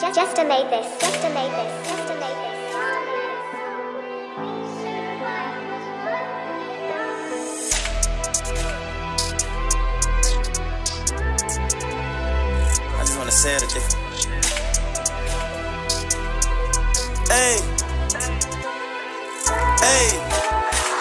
just made this, just made this, just made this. I just wanna say it a different. Hey. Hey.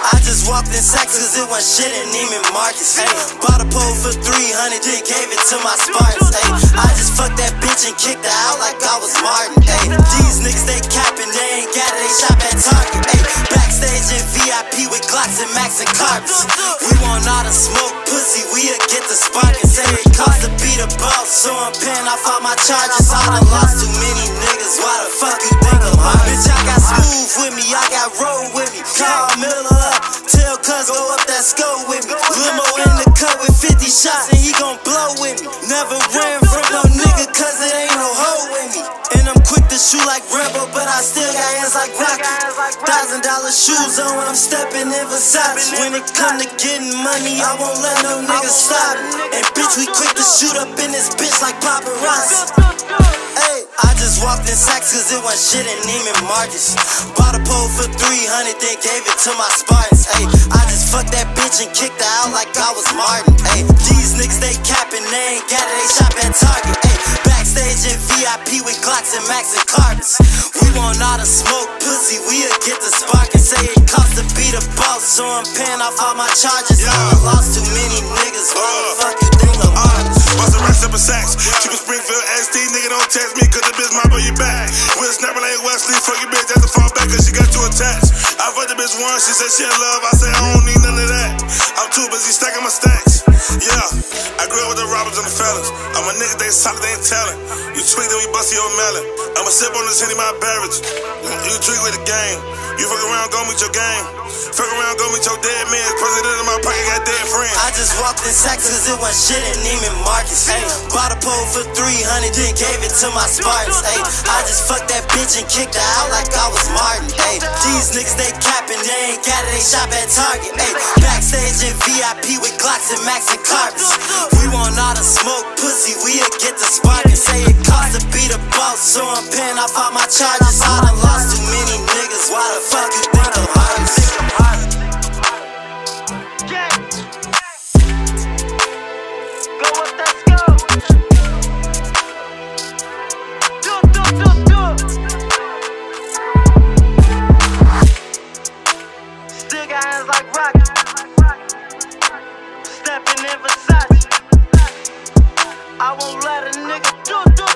I just walked in Saks cause it wasn't shit in Neiman Marcus. Hey, bought a pole for 300, then gave it to my Spartans. I just fucked that bitch and kicked her out like I was Martin. Hey, these niggas they capping, they ain't got it, they shop at Target. Backstage in VIP with Glocks and Max and carpets. We want all the smoke, pussy, we'll get the spark and say it cost to beat a boss. So I'm paying off all my charges. I done lost too many niggas. Why the fuck you think I'm hard? Bitch, I got smooth with me, I got roll with me. Call Miller go up that skull with me. Limo in the cut with 50 shots and he gon' blow with me. Never ran from no nigga cause it ain't no hoe with me. And I'm quick to shoot like Rambo, but I still got hands like Rocky. Thousand dollar shoes on when I'm stepping in Versace. When it come to getting money, I won't let no nigga stop. And bitch, we quick to shoot up in this bitch like paparazzi. Hey, Walked in Saks cause it wasn't shit in Neiman Marcus. Bought a pole for 300, then gave it to my Spartans. Hey, I just fucked that bitch and kicked her out like I was Martin. Hey, these niggas they capping, they ain't got it, they shop at Target. Backstage in VIP with Glocks and Max and carpets. We want all the smoke, pussy, we'll get the spark and say it costs to be the boss. So I'm paying off all my charges. I lost too many niggas. Why snapper like fuck your bitch, that's a fall back, cause she got too attached. I fucked the bitch once, she said she in love, I said I don't need none of that. I'm too busy stacking my stacks. They solid, they ain't telling. You tweak, then we bust your melon. I'ma sip on this Henny, my beverage. You drink with the game. You fuck around, go meet your game. Fuck around, go meet your dead man. President in my pocket, got dead friends. I just walked in cause it wasn't shit in Neiman Marcus. Ay, bought a pole for 300, then gave it to my Spartans. Ay, I just fucked that bitch and kicked her out like I was Martin. Ay, these niggas they capping, they ain't got it, they shop at Target. Ay, backstage in VIP with Glocks and Max and carpets. We want all the smoke, pussy, we'll get the spark and say it cost to be the boss. So I'm paying off all my charges. I done lost too many niggas. Why the fuck you think I'm honest? Got hands like rockets. Let a nigga. Do, do,